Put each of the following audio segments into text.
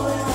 always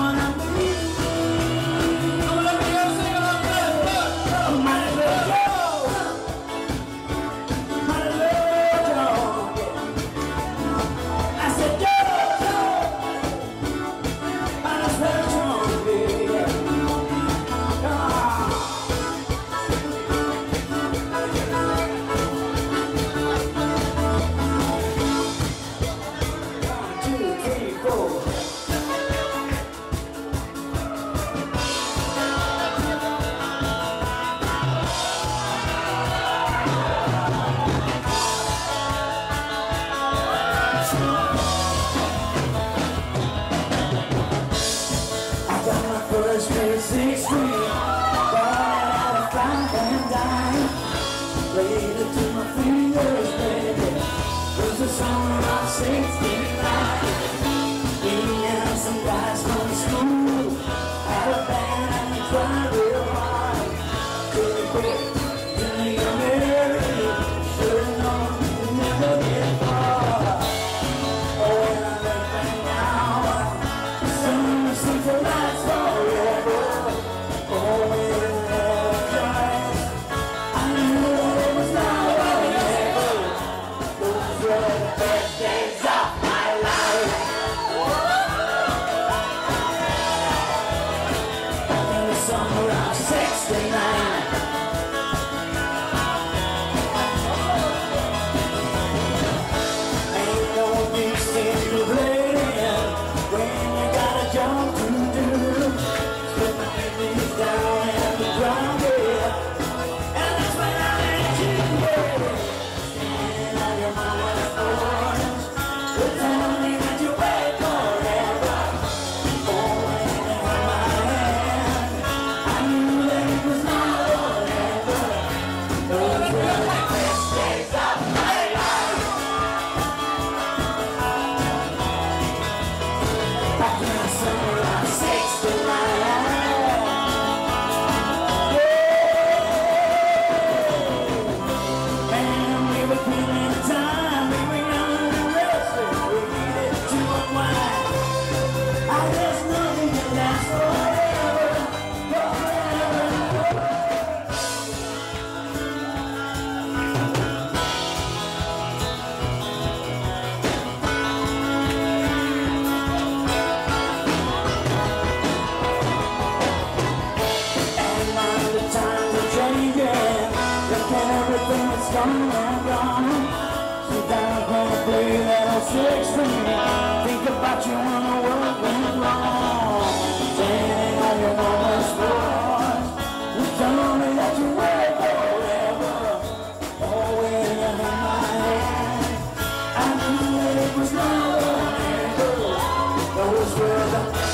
wanna believe faded to my fingers, baby. Cause the summer of 16. coming and gone. Sit down and play that old six Think about you when the world went wrong. Standing on your mama's floors. You told me that you were forever. Always in my head. I knew that it was love. Those were the